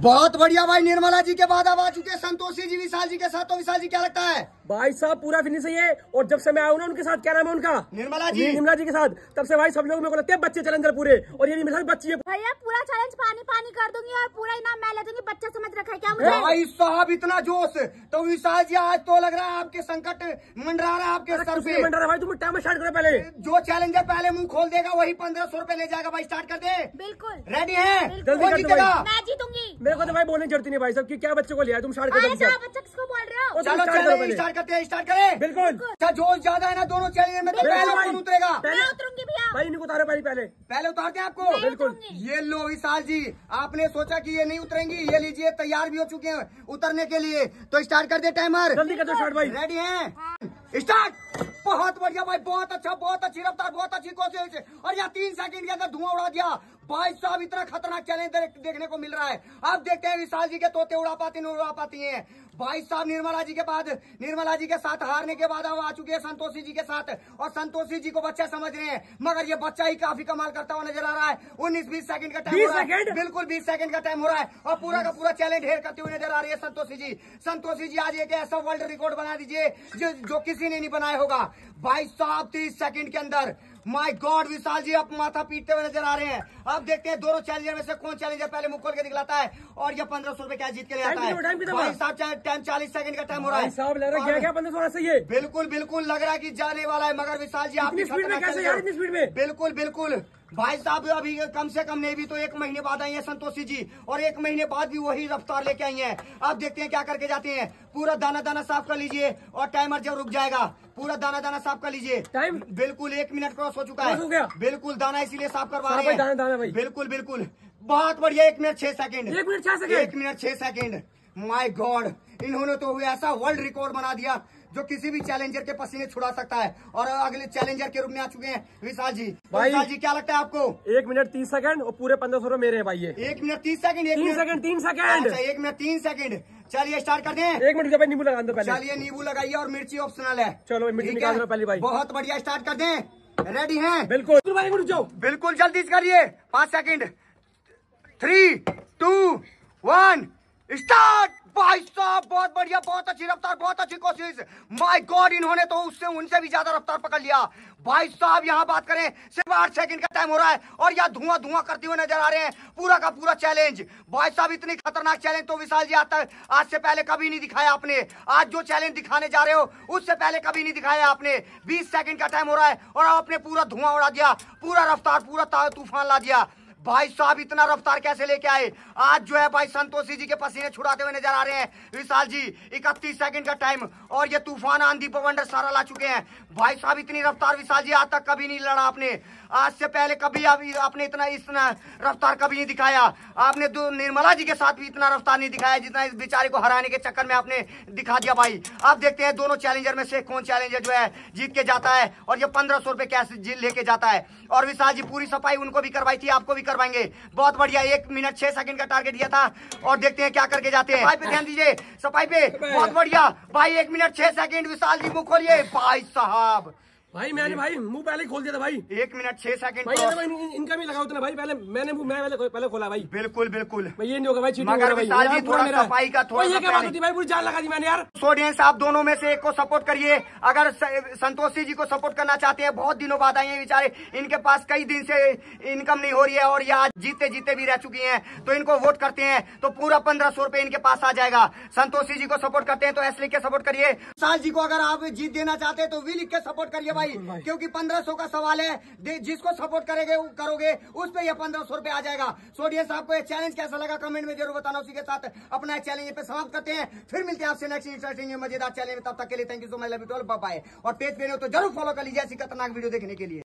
बहुत बढ़िया भाई, निर्मला जी के बाद अब आ चुके संतोषी जी, विशाल जी के साथ। तो विशाल जी, क्या लगता है? भाई साहब पूरा फिनिश है। ये और जब से मैं आऊँ ना उनके साथ क्या नाम है उनका? निर्मला जी। निर्मला जी के साथ। तब से भाई सब लोग मेरे को लगते हैं बच्चे चैलेंजर पूरे। और ये निर्मला बच्ची है। भैया पूरा चैलेंज पानी पानी कर दूँगी और पूरा इनाम मैं ले दूँगी बच्चा समझ रखा है क्या मुझे? भाई साहब इतना जोश। तो विशाल जी आज तो लग रहा है आपके संकट मंडरा रहा है आपके सर पे। है भाई? तुम टाइम स्टार्ट करो पहले। जो चैलेंजर पहले मुँह खोल देगा वही पंद्रह सौ रुपये ले जाएगा भाई स्टार्ट कर दे। बिल्कुल। रेडी है? जल्दी कर दो मैं जीतूँगी। मेरे को तो भाई बोलने ज़रूरत नहीं भाई साहब की क्या बच्चे को लिया तुम स्टार्ट कर चलो चलो स्टार्ट करते हैं स्टार्ट करें। बिल्कुल। अच्छा जोश ज़्यादा है ना दोनों चैलेंजर में तो पहले कौन उतरेगा। पहले- उतरूँगी भैया। भाई इनको उतारो पहले पहले। पहले उतारते हैं आपको? बिल्कुल। ये लो विशाल जी आपने सोचा कि ये नहीं उतरेंगी? ये लीजिए तैयार भी हो चुके हैं उतरने के लिए। तो स्टार्ट कर दे टाइमर जल्दी कर दो स्टार्ट भाई। रेडी है? स्टार्ट बहुत बढ़िया भाई बहुत अच्छा बहुत अच्छी रफ्तार बहुत अच्छी कोशिश और यहाँ तीन सेकंड के अंदर धुआँ उड़ा दिया। भाई साहब इतना खतरनाक चैलेंज देखने को मिल रहा है। अब देखते हैं विशाल जी के तोते उड़ा पाती नहीं उड़ा पाती हैं। भाई साहब निर्मला जी के बाद निर्मला जी के साथ हारने के बाद अब आ चुके हैं संतोषी जी के साथ। और संतोषी जी को बच्चा समझ रहे हैं मगर ये बच्चा ही काफ़ी कमाल करता हुआ नज़र आ रहा है। उन्नीस बीस सेकंड का टाइम हो रहा है। बिल्कुल बीस सेकंड का टाइम हो रहा है। और पूरा का पूरा चैलेंज ढेर करते हुए नज़र आ रही है संतोषी जी। संतोषी जी आज एक ऐसा वर्ल्ड रिकॉर्ड बना दीजिए जो, जो किसी ने नहीं बनाया होगा। भाई साहब तीस सेकंड के अंदर। माय गॉड विशाल जी आप माथा पीटते हुए नज़र आ रहे हैं। अब देखते हैं दोनों चैलेंजर में से कौन चैलेंजर पहले मुँह खोल के दिखलाता है और ये पंद्रह सौ रुपए क्या जीत के ले आता है। भाई साहब टाइम चालीस सेकंड का टाइम हो रहा है। साहब लग रहा है क्या पंद्रह सौ ये बिल्कुल बिल्कुल लग रहा है की जाने वाला है मगर विशाल जी आप बिल्कुल बिल्कुल। भाई साहब अभी कम से कम नहीं भी तो एक महीने बाद आई है संतोषी जी और एक महीने बाद भी वही रफ्तार लेके आई हैं। अब देखते हैं क्या करके जाते हैं। पूरा दाना दाना साफ़ कर लीजिए और टाइमर जब रुक जाएगा पूरा दाना दाना साफ़ कर लीजिए। टाइम? बिल्कुल एक मिनट क्रॉस हो चुका हो। बिल्कुल दाना इसीलिए साफ़ करवा रहे। हैं। बिल्कुल बिल्कुल। बहुत बढ़िया एक मिनट छह सेकंड एक मिनट छह सेकंड? एक मिनट छह सेकंड माय गॉड इन्होंने तो हुए ऐसा वर्ल्ड रिकॉर्ड बना दिया जो किसी भी चैलेंजर के पसीने छुड़ा सकता है। और अगले चैलेंजर के रूप में आ चुके हैं विशाल जी। भाई- विशाल जी क्या लगता है आपको? एक मिनट तीस सेकंड और पूरे पंद्रह सौ मेरे हैं भाई ये। एक मिनट तीस सेकंड एक तीन सेकंड तीन सेकंड। अच्छा एक मिनट तीन सेकंड। चलिए स्टार्ट कर दें एक मिनट नींबू लगा दो पहले। चलिए नींबू लगाइए और मिर्ची ऑप्शनल है। चलो, मिर्ची ठीक निकाल दो पहले भाई। बहुत बढ़िया स्टार्ट कर दें रेडी है? बिल्कुल। भाई जाओ। बिल्कुल जल्दी करिए। पाँच second. Three two one start! भाई साहब, बहुत बढ़िया, बहुत अच्छी रफ्तार, बहुत अच्छी कोशिश। माय गॉड इन्होंने तो उससे, उनसे भी ज़्यादा रफ्तार पकड़ लिया। भाई साहब, यहाँ बात करें, सिर्फ़ आठ सेकंड का टाइम हो रहा है और यहाँ धुआँ धुआँ करते हुए नज़र आ रहे हैं, पूरा का पूरा चैलेंज भाई साहब, इतनी खतरनाक चैलेंज तो विशाल जी आता आज से पहले कभी नहीं दिखाया आपने। आज जो चैलेंज दिखाने जा रहे हो, उससे पहले कभी नहीं दिखाया आपने। 20 सेकंड का टाइम हो रहा है और आपने पूरा धुआँ उड़ा दिया, पूरा रफ्तार, पूरा तूफ़ान ला दिया। भाई साहब, इतना रफ्तार कैसे लेके आए? आज जो है भाई संतोषी जी के पसीने छुड़ाते हुए नज़र आ रहे हैं। विशाल जी, इकतीस सेकंड का टाइम और ये तूफ़ान, आंधी पवंडर सारा ला चुके हैं। भाई साहब, इतनी रफ्तार विशाल जी, आज तक कभी नहीं लड़ा आपने। आज से पहले कभी आपने इतना इतना रफ्तार कभी नहीं दिखाया। आपने निर्मला जी के साथ भी इतना रफ्तार नहीं दिखाया जितना इस बेचारे को हराने के चक्कर में आपने दिखा दिया भाई। अब देखते हैं दोनों चैलेंजर में से कौन चैलेंजर जो है जीत के जाता है। और ये पंद्रह सौ रुपए कैसे लेके जाता है। और विशाल जी, पूरी सफ़ाई उनको भी करवाई थी, आपको भी करवाएँगे बहुत बढ़िया एक मिनट छह सेकंड का टारगेट दिया था और देखते हैं क्या करके जाते हैं। भाई पे ध्यान दीजिए सफ़ाई पे। बहुत बढ़िया भाई एक मिनट छह सेकंड विशाल जी मुँह खोलिए। भाई साहब भाई मैंने भाई मुँह पहले खोल दिया था भाई। एक मिनट छह सेकंड भाई भाई इन- इनका भी लगा उतना भाई पहले मैंने मुँह मैं पहले पहले खोला भाई। बिल्कुल बिल्कुल। भाई ये नहीं होगा भाई चीटिंग मगर होगा भाई। यार, थोड़ा सफ़ाई का थोड़ा ये सा क्या बात पहले- होती भाई पूरी जान लगा दी मैंने यार। ऑडियंस आप दोनों में से एक को सपोर्ट करिए। अगर संतोषी जी को सपोर्ट करना चाहते हैं बहुत दिनों बाद आए हैं बेचारे। इनके पास कई दिन से इनकम नहीं हो रही है और ये आज जीते जीते भी रह चुकी है। तो इनको वोट करते हैं तो पूरा पंद्रह सौ रुपए इनके पास आ जाएगा। संतोषी जी को सपोर्ट करते हैं तो ऐसे लिख के सपोर्ट करिए। साल जी को अगर आप जीत देना चाहते हैं तो वी लिख के सपोर्ट करिए भाई। क्योंकि पंद्रह सौ का सवाल है जिसको सपोर्ट करेंगे करोगे उस पर ये पंद्रह सौ रुपए आ जाएगा। सोडियस आपको ये चैलेंज कैसा लगा? कमेंट में ज़रूर बताना उसी के साथ। अपना चैलेंज पे समाप्त करते हैं। फिर मिलते हैं आपसे नेक्स्ट इंटरेस्टिंग मज़ेदार चैलेंज में। तब तक के लिए thank you so much love you bye और पेज पे हो तो ज़रूर फॉलो कर लीजिए ऐसी खतरनाक वीडियो देखने के लिए।